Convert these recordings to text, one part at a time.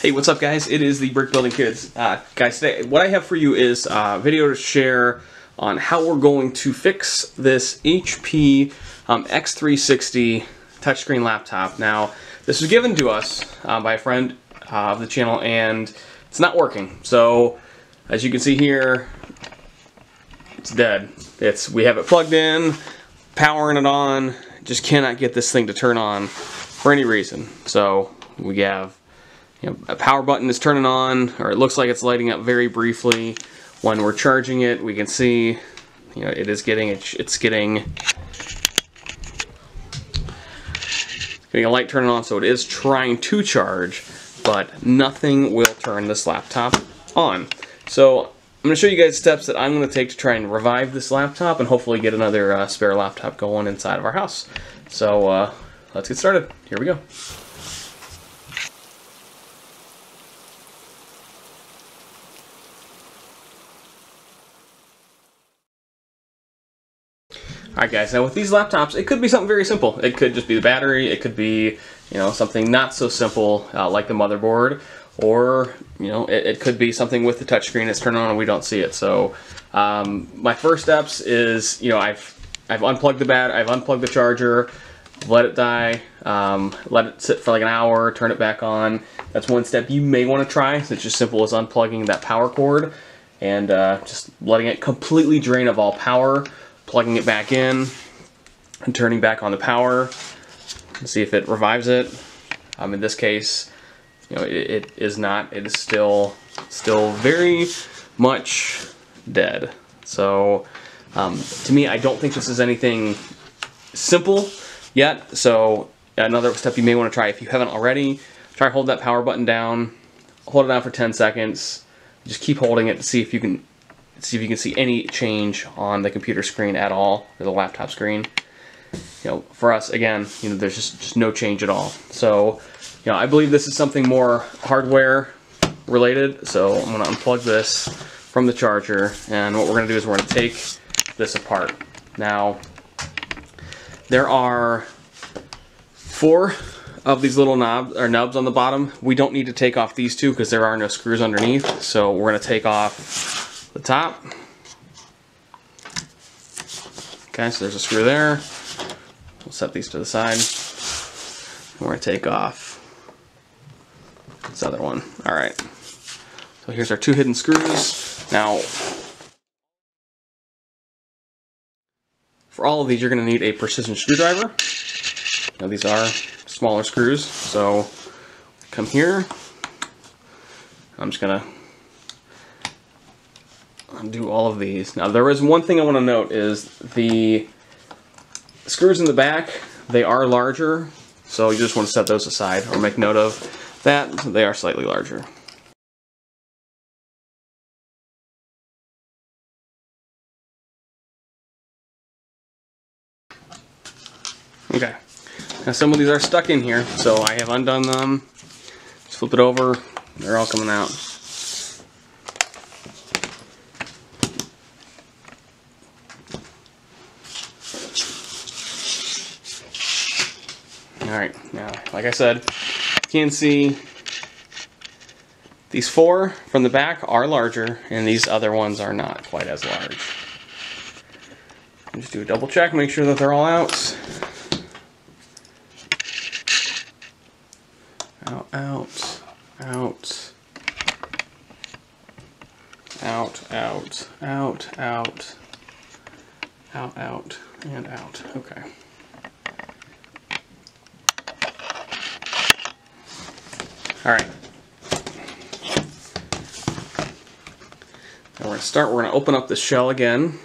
Hey, what's up, guys? It is the Brick Building Kids. Uh, guys, today, what I have for you is a video to share on how we're going to fix this HP um, X360 touchscreen laptop. Now, this was given to us uh, by a friend uh, of the channel, and it's not working. So, as you can see here, it's dead. It's We have it plugged in, powering it on, just cannot get this thing to turn on for any reason. So, we have you know, a power button is turning on, or it looks like it's lighting up very briefly. When we're charging it, we can see, you know, it is getting, it's getting, getting a light turning on, so it is trying to charge, but nothing will turn this laptop on. So I'm going to show you guys steps that I'm going to take to try and revive this laptop and hopefully get another uh, spare laptop going inside of our house. So uh, let's get started. Here we go. Alright guys, now with these laptops, it could be something very simple. It could just be the battery, it could be, you know, something not so simple uh, like the motherboard, or, you know, it, it, could be something with the touchscreen that's turned on and we don't see it. So, um, my first steps is, you know, I've, I've unplugged the bat, I've unplugged the charger, let it die, um, let it sit for like an hour, turn it back on. That's one step you may want to try. So It's just simple as unplugging that power cord and uh, just letting it completely drain of all power plugging it back in and turning back on the power see if it revives it. Um, in this case, you know, it, it is not. It is still still very much dead. So um, to me, I don't think this is anything simple yet. So another step you may want to try if you haven't already, try hold that power button down, hold it down for 10 seconds, just keep holding it to see if you can see if you can see any change on the computer screen at all, or the laptop screen. You know, for us, again, you know, there's just, just no change at all. So, you know, I believe this is something more hardware related. So I'm to unplug this from the charger, and what we're going to do is we're to take this apart. Now, there are four of these little knobs or nubs on the bottom. We don't need to take off these two because there are no screws underneath. So we're going to take off the top. Okay, so there's a screw there. We'll set these to the side. We're to take off this other one. All right. So here's our two hidden screws. Now, for all of these, you're to need a precision screwdriver. Now, these are smaller screws, so come here. I'm just to undo all of these. Now there is one thing I want to note is the screws in the back, they are larger, so you just want to set those aside or make note of that. They are slightly larger. Okay, now some of these are stuck in here, so I have undone them. Just flip it over, they're all coming out. Alright, now, like I said, you can see these four from the back are larger, and these other ones are not quite as large. Just do a double check, make sure that they're all out. Out, out, out. Out, out, out, out. Out, out, and out. Okay. All right. Now we're going to start, we're going to open up the shell again.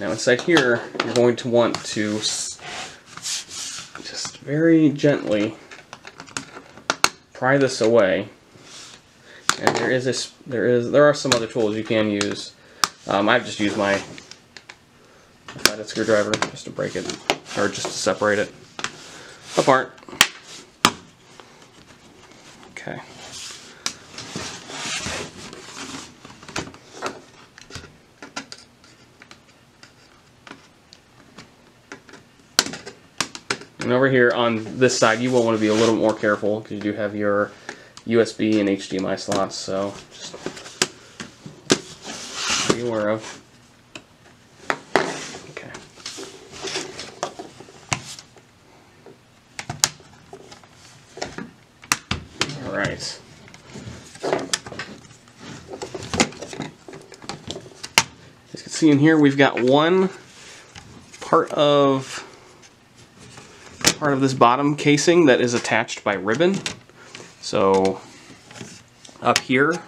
Now inside here, you're going to want to just very gently pry this away. And there is this, there is, there are some other tools you can use. Um, I've just used my flathead screwdriver just to break it, or just to separate it apart. Okay. And over here on this side, you will want to be a little more careful because you do have your USB and HDMI slots, so just be aware of. Right. As you can see in here, we've got one part of part of this bottom casing that is attached by ribbon. So up here,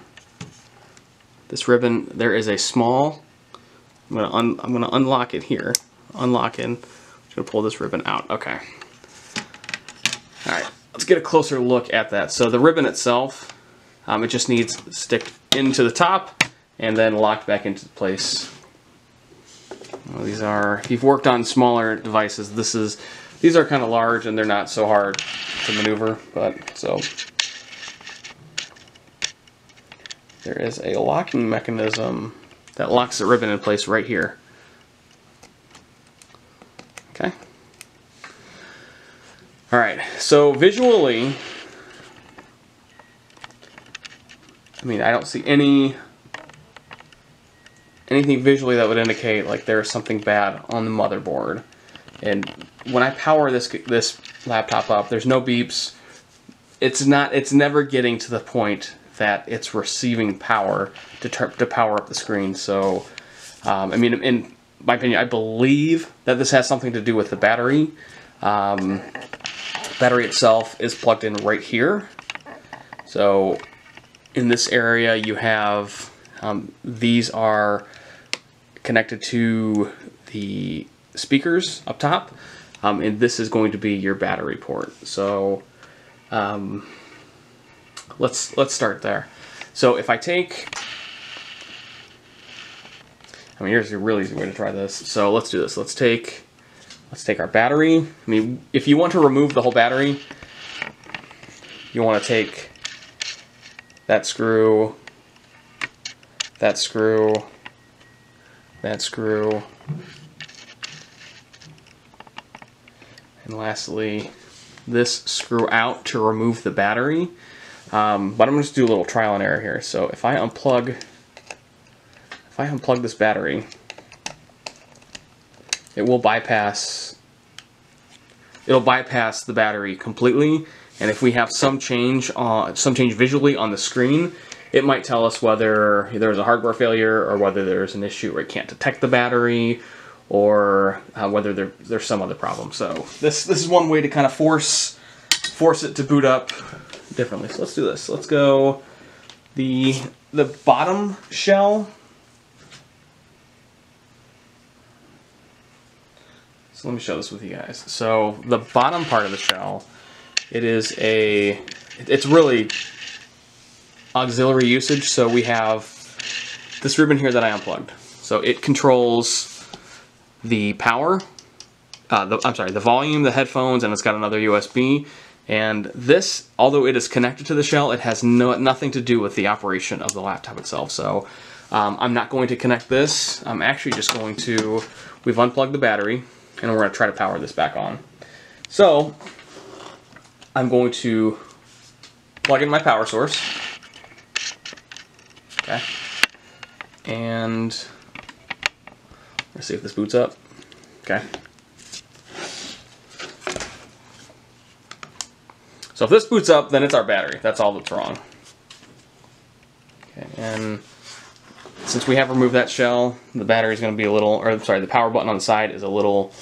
this ribbon, there is a small, I'm gonna, I'm gonna unlock it here, unlock it, I'm gonna pull this ribbon out, okay. Get a closer look at that. So the ribbon itself, um, it just needs to stick into the top and then locked back into place. Well, these are, if you've worked on smaller devices, this is, these are kind of large and they're not so hard to maneuver, but so. There is a locking mechanism that locks the ribbon in place right here. Okay. All right, so visually, I mean, I don't see any anything visually that would indicate like there's something bad on the motherboard. And when I power this this laptop up, there's no beeps. It's not. It's never getting to the point that it's receiving power to to power up the screen. So, um, I mean, in my opinion, I believe that this has something to do with the battery. Um, battery itself is plugged in right here. So, in this area, you have um, these are connected to the speakers up top, um, and this is going to be your battery port. So um, let's let's start there. So if I take, I mean, here's a really easy way to try this. So let's do this. Let's take let's take our battery. I mean, if you want to remove the whole battery, you want to take that screw, that screw, that screw, and lastly this screw out to remove the battery. Um, but I'm going to do a little trial and error here. So if I unplug, if I unplug this battery, it will bypass, it'll bypass the battery completely. And if we have some change, uh, some change visually on the screen, it might tell us whether there's a hardware failure or whether there's an issue where it can't detect the battery or uh, whether there, there's some other problem. So this this is one way to kind of force force it to boot up differently. So let's do this. Let's go the the bottom shell. So let me show this with you guys. So the bottom part of the shell, it is a it's really auxiliary usage. So we have this ribbon here that I unplugged. So it controls the power, uh, the, I'm sorry, the volume, the headphones, and it's got another USB. And this, although it is connected to the shell, it has no, nothing to do with the operation of the laptop itself. So um, I'm not going to connect this. I'm actually just going to, we've unplugged the battery, and we're going to try to power this back on. So I'm going to plug in my power source. Okay. And let's see if this boots up. Okay. So if this boots up, then it's our battery. That's all that's wrong. Okay, and since we have removed that shell, the battery is going to be a little, or sorry, the power button on the side is a little,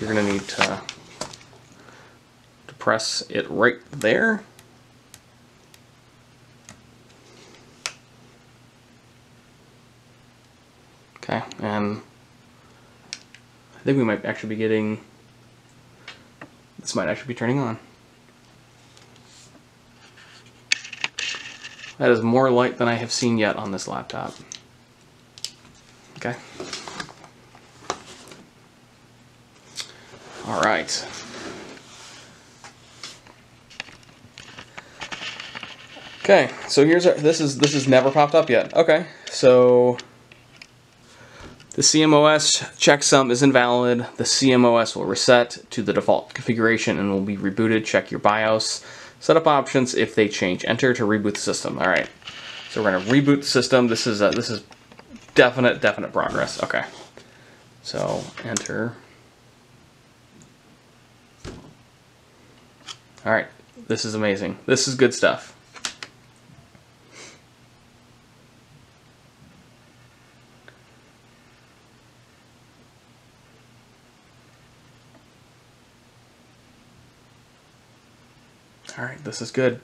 you're going to need to, to press it right there. Okay, and I think we might actually be getting, this might actually be turning on. That is more light than I have seen yet on this laptop. Okay. All right. Okay, so here's our, this is this has never popped up yet. Okay, so the CMOS checksum is invalid. The CMOS will reset to the default configuration and will be rebooted. Check your BIOS. Setup options if they change. Enter to reboot the system. All right. So we're gonna reboot the system. This is a, this is definite definite progress. Okay. So enter. All right. This is amazing. This is good stuff. All right, this is good.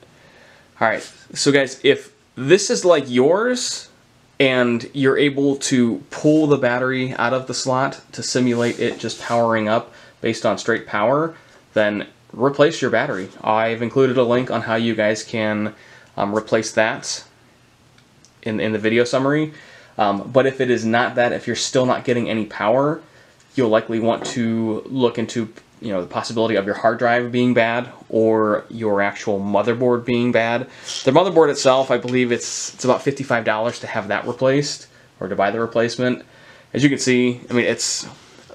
All right, so guys, if this is like yours and you're able to pull the battery out of the slot to simulate it just powering up based on straight power, then replace your battery. I've included a link on how you guys can um, replace that in, in the video summary. Um, but if it is not that, if you're still not getting any power, you'll likely want to look into you know the possibility of your hard drive being bad or your actual motherboard being bad. The motherboard itself, I believe it's it's about fifty-five dollars to have that replaced or to buy the replacement. As you can see, I mean it's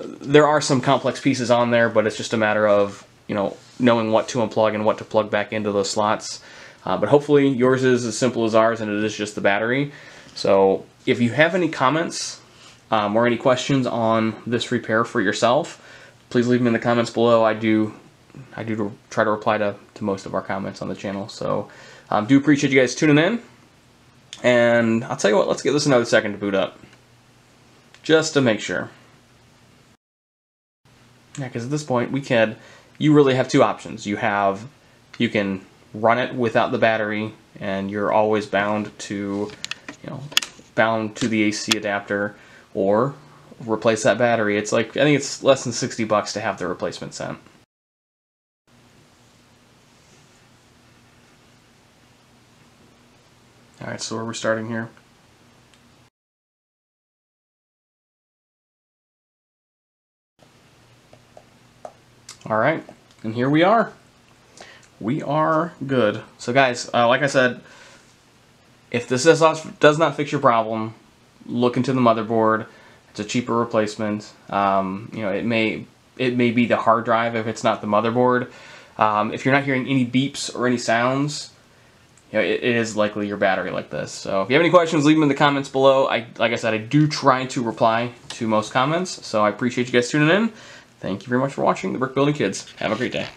there are some complex pieces on there, but it's just a matter of you know knowing what to unplug and what to plug back into those slots. Uh, but hopefully yours is as simple as ours, and it is just the battery. So if you have any comments um, or any questions on this repair for yourself please leave them in the comments below. I do I do try to reply to, to most of our comments on the channel. So um, do appreciate you guys tuning in. And I'll tell you what, let's give this another second to boot up. Just to make sure. Yeah, because at this point we can, you really have two options. You have, you can run it without the battery and you're always bound to, you know, bound to the AC adapter or replace that battery. It's like, I think it's less than 60 bucks to have the replacement sent. Alright, so we're starting here. Alright, and here we are. We are good. So guys, uh, like I said, if this does not fix your problem, look into the motherboard. It's a cheaper replacement. Um, you know, it may it may be the hard drive if it's not the motherboard. Um, if you're not hearing any beeps or any sounds, you know, it, it is likely your battery like this. So if you have any questions, leave them in the comments below. I, like I said, I do try to reply to most comments, so I appreciate you guys tuning in. Thank you very much for watching The Brick Building Kids. Have a great day.